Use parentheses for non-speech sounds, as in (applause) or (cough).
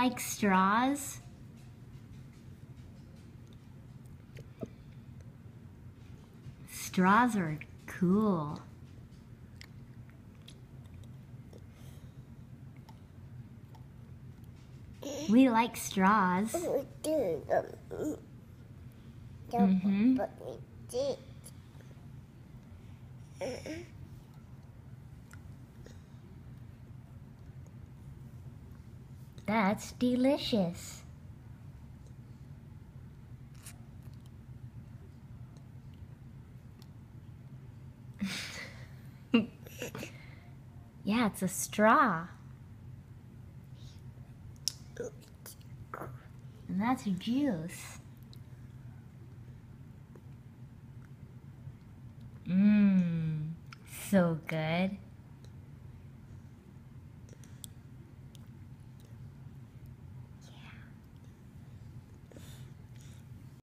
Like straws? Straws are cool. We like straws. We That's delicious. (laughs) yeah, it's a straw. And that's juice. Mmm, so good.